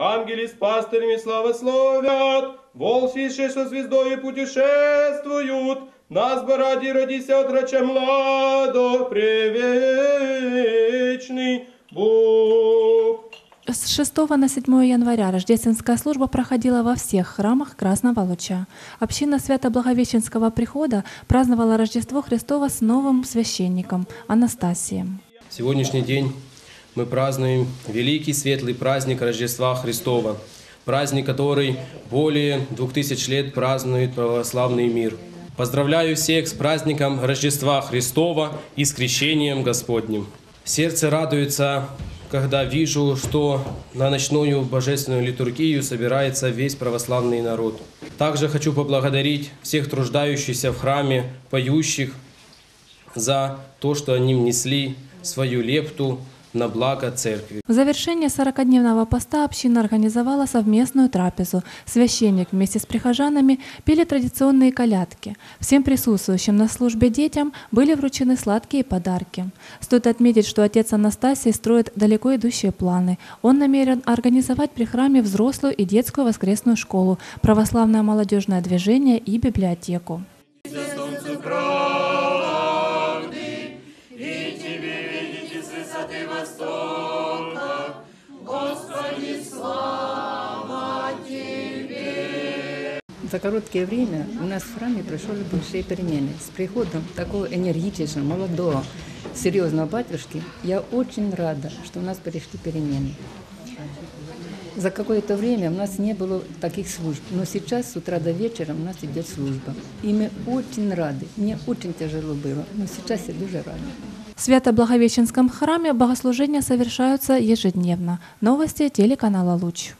ангели с пастырями славословят, волшище со звездой путешествуют, нас бы ради родися отрача младо, превечный Бог. С 6 на 7 января рождественская служба проходила во всех храмах Красного Луча. Община Свято-Благовещенского прихода праздновала Рождество Христова с новым священником Анастасием. Сегодняшний день мы празднуем великий светлый праздник Рождества Христова, праздник, который более двух тысяч лет празднует православный мир. Поздравляю всех с праздником Рождества Христова и с крещением Господним. Сердце радуется, когда вижу, что на ночную божественную литургию собирается весь православный народ. Также хочу поблагодарить всех труждающихся в храме, поющих за то, что они внесли свою лепту на благо церкви. В завершение 40-дневного поста община организовала совместную трапезу. Священник вместе с прихожанами пели традиционные колядки. Всем присутствующим на службе детям были вручены сладкие подарки. Стоит отметить, что отец Анастасий строит далеко идущие планы. Он намерен организовать при храме взрослую и детскую воскресную школу, православное молодежное движение и библиотеку. За короткое время у нас в храме прошли большие перемены. С приходом такого энергичного, молодого, серьезного батюшки я очень рада, что у нас пришли перемены. За какое-то время у нас не было таких служб, но сейчас с утра до вечера у нас идет служба. И мы очень рады. Мне очень тяжело было, но сейчас я дуже рада. В Свято-Благовещенском храме богослужения совершаются ежедневно. Новости телеканала «Луч».